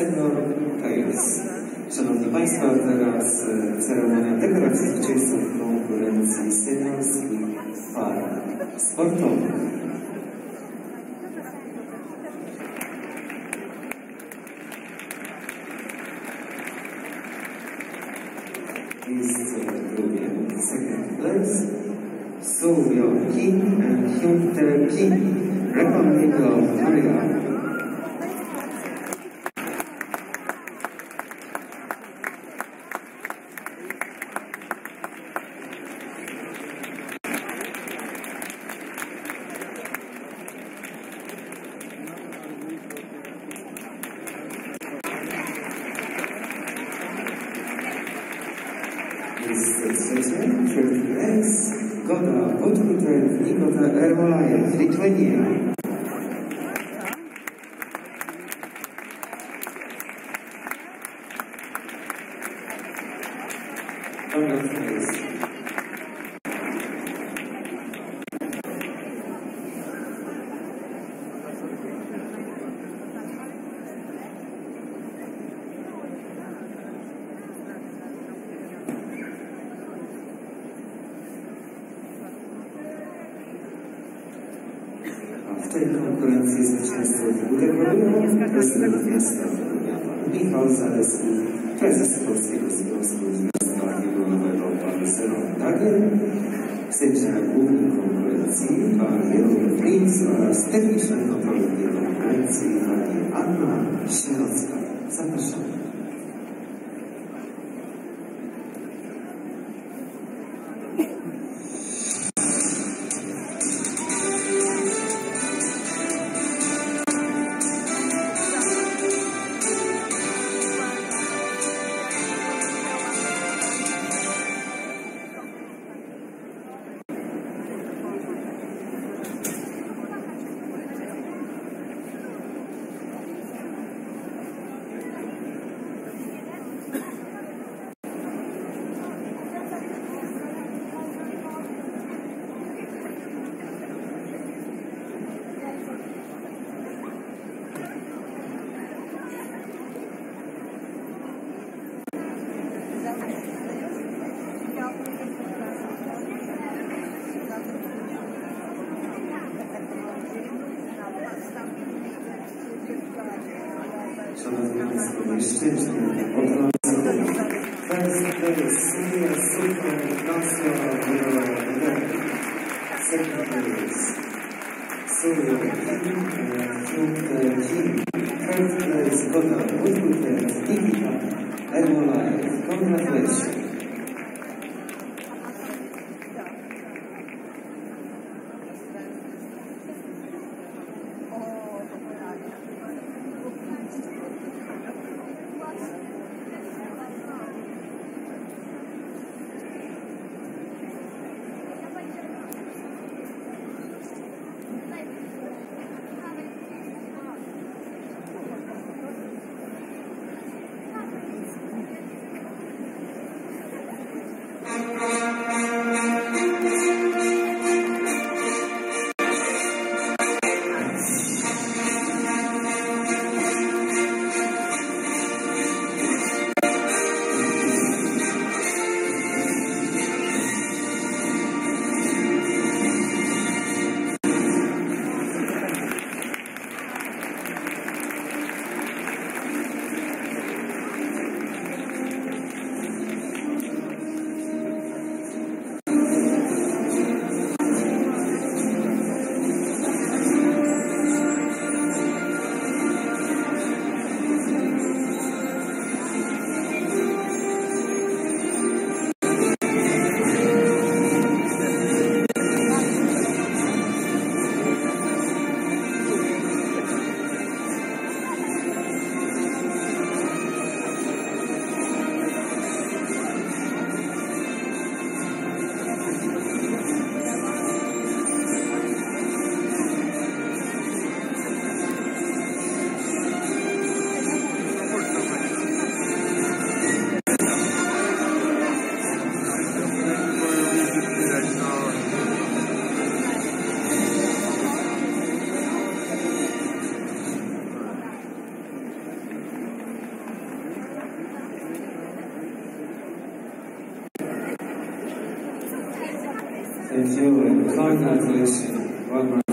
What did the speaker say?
Senior Tales. Szanowni Państwo, teraz e, ceremonia zwycięzców konkurencji seniorskich par sportowych. Miejsce drugie, second place, Su Yo Kim and Hyun Tae Kim, Republic of Korea. 36 Church Goda Woodcutter i Goda Erolaja Lithuania. v té konkurenci se často bude. Michal Zaleský, to je ze Sikorského svého města, Gibonového panu Senom Dagen, se žákům konkurencí, pán Jeroen Prince, a stejný člen kontrolní konkurencí, paní Anna Šel Congratulations. Thank you and congratulations.